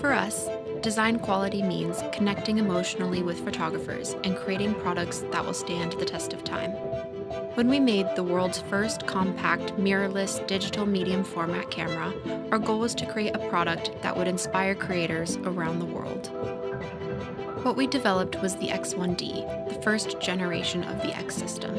For us, design quality means connecting emotionally with photographers and creating products that will stand the test of time. When we made the world's first compact mirrorless digital medium format camera, our goal was to create a product that would inspire creators around the world. What we developed was the X1D, the first generation of the X system.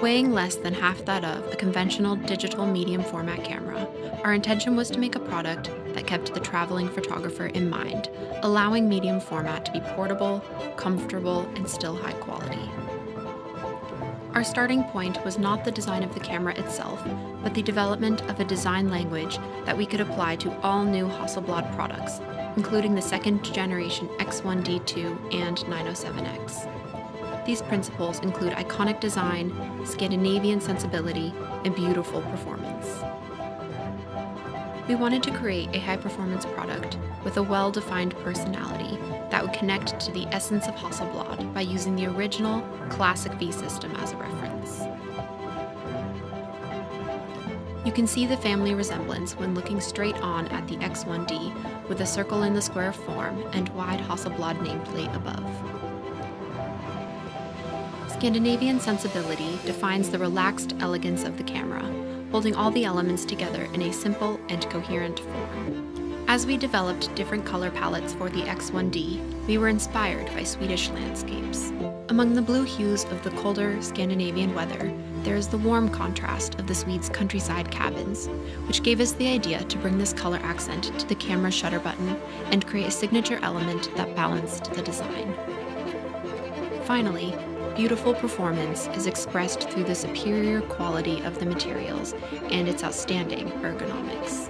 Weighing less than half that of a conventional digital medium format camera, our intention was to make a product kept the traveling photographer in mind, allowing medium format to be portable, comfortable, and still high quality. Our starting point was not the design of the camera itself, but the development of a design language that we could apply to all new Hasselblad products, including the second generation X1D2 and 907X. These principles include iconic design, Scandinavian sensibility, and beautiful performance. We wanted to create a high performance product with a well defined personality that would connect to the essence of Hasselblad by using the original classic V system as a reference. You can see the family resemblance when looking straight on at the X1D with a circle in the square form and wide Hasselblad nameplate above. Scandinavian sensibility defines the relaxed elegance of the camera, holding all the elements together in a simple and coherent form. As we developed different color palettes for the X1D, we were inspired by Swedish landscapes. Among the blue hues of the colder Scandinavian weather, there is the warm contrast of the Swedes' countryside cabins, which gave us the idea to bring this color accent to the camera shutter button and create a signature element that balanced the design. Finally, beautiful performance is expressed through the superior quality of the materials and its outstanding ergonomics.